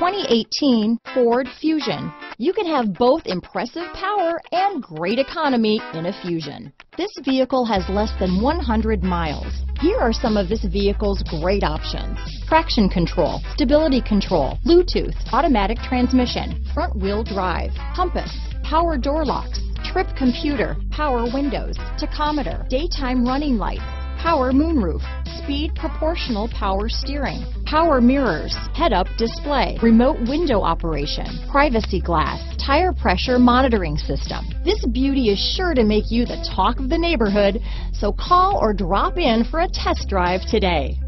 2018 Ford Fusion. You can have both impressive power and great economy in a Fusion. This vehicle has less than 100 miles. Here are some of this vehicle's great options. Traction control, stability control, Bluetooth, automatic transmission, front wheel drive, compass, power door locks, trip computer, power windows, tachometer, daytime running lights, power moonroof, speed proportional power steering, power mirrors, head-up display, remote window operation, privacy glass, tire pressure monitoring system. This beauty is sure to make you the talk of the neighborhood, so call or drop in for a test drive today.